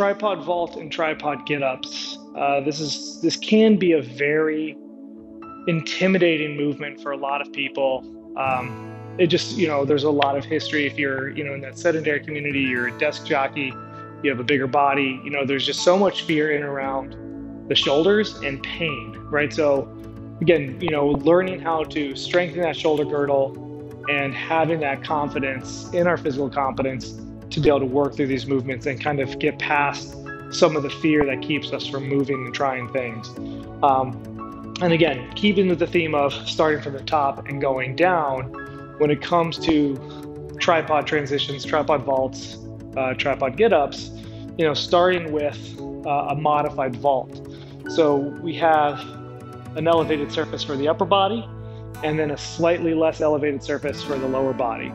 tripod vault and tripod get ups. Uh, this is this can be a very intimidating movement for a lot of people. Um, it just you know there's a lot of history if you're you know in that sedentary community, you're a desk jockey, you have a bigger body. You know there's just so much fear in around the shoulders and pain, right? So again, you know, learning how to strengthen that shoulder girdle and having that confidence in our physical competence to be able to work through these movements and kind of get past some of the fear that keeps us from moving and trying things. Um, and again, keeping with the theme of starting from the top and going down, when it comes to tripod transitions, tripod vaults, uh, tripod get ups, you know, starting with uh, a modified vault. So we have an elevated surface for the upper body and then a slightly less elevated surface for the lower body.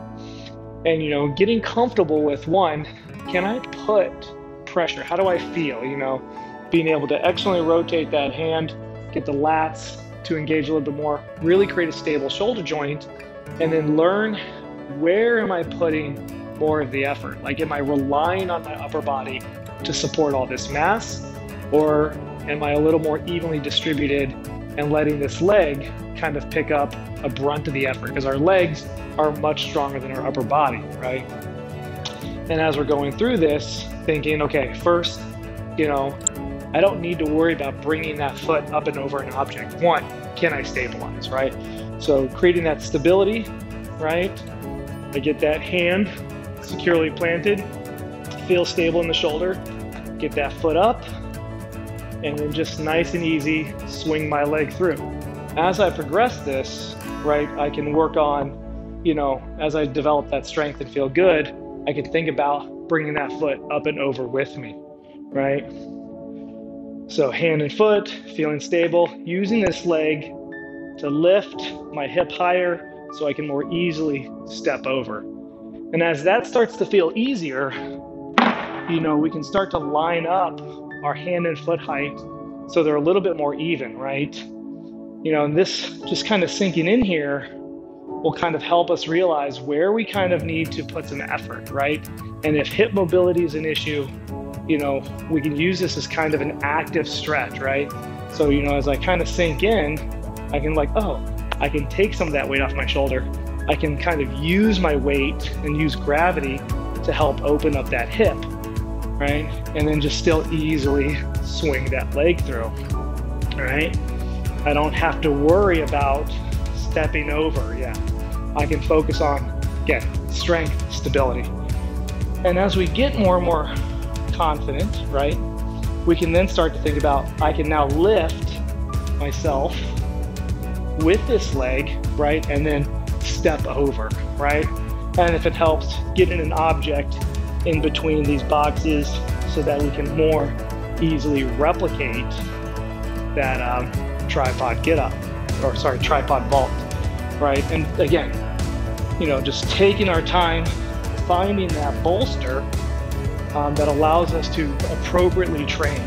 And, you know, getting comfortable with one, can I put pressure? How do I feel? You know, being able to externally rotate that hand, get the lats to engage a little bit more, really create a stable shoulder joint, and then learn where am I putting more of the effort? Like, am I relying on my upper body to support all this mass? Or am I a little more evenly distributed and letting this leg kind of pick up a brunt of the effort because our legs are much stronger than our upper body, right? And as we're going through this, thinking, okay, first, you know, I don't need to worry about bringing that foot up and over an object. One, can I stabilize, right? So creating that stability, right? I get that hand securely planted, feel stable in the shoulder, get that foot up, and then just nice and easy swing my leg through. As I progress this, right, I can work on, you know, as I develop that strength and feel good, I can think about bringing that foot up and over with me, right? So hand and foot, feeling stable, using this leg to lift my hip higher so I can more easily step over. And as that starts to feel easier, you know, we can start to line up our hand and foot height so they're a little bit more even, right? You know, and this just kind of sinking in here will kind of help us realize where we kind of need to put some effort, right? And if hip mobility is an issue, you know, we can use this as kind of an active stretch, right? So, you know, as I kind of sink in, I can like, oh, I can take some of that weight off my shoulder. I can kind of use my weight and use gravity to help open up that hip right? And then just still easily swing that leg through, right? I don't have to worry about stepping over. Yeah, I can focus on, again, strength, stability. And as we get more and more confident, right, we can then start to think about I can now lift myself with this leg, right, and then step over, right? And if it helps, get in an object in between these boxes so that we can more easily replicate that um, tripod get up, or sorry, tripod vault, right? And again, you know, just taking our time, finding that bolster um, that allows us to appropriately train.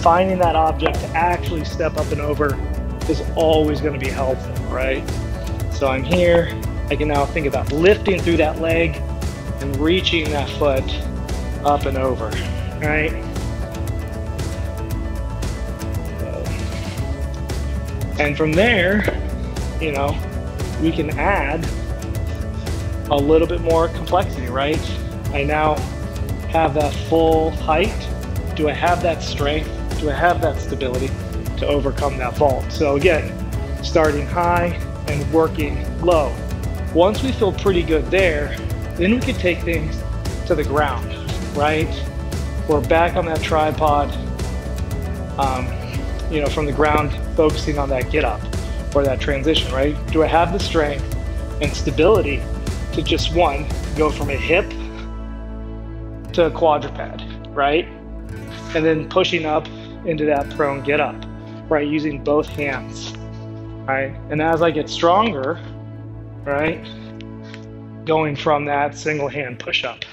Finding that object to actually step up and over is always going to be helpful, right? So I'm here, I can now think about lifting through that leg and reaching that foot up and over, right? And from there, you know, we can add a little bit more complexity, right? I now have that full height. Do I have that strength? Do I have that stability to overcome that vault? So again, starting high and working low. Once we feel pretty good there, then we can take things to the ground, right? We're back on that tripod, um, you know, from the ground, focusing on that get up or that transition, right? Do I have the strength and stability to just one, go from a hip to a quadruped, right? And then pushing up into that prone get up, right? Using both hands, right? And as I get stronger, right? Going from that single hand push up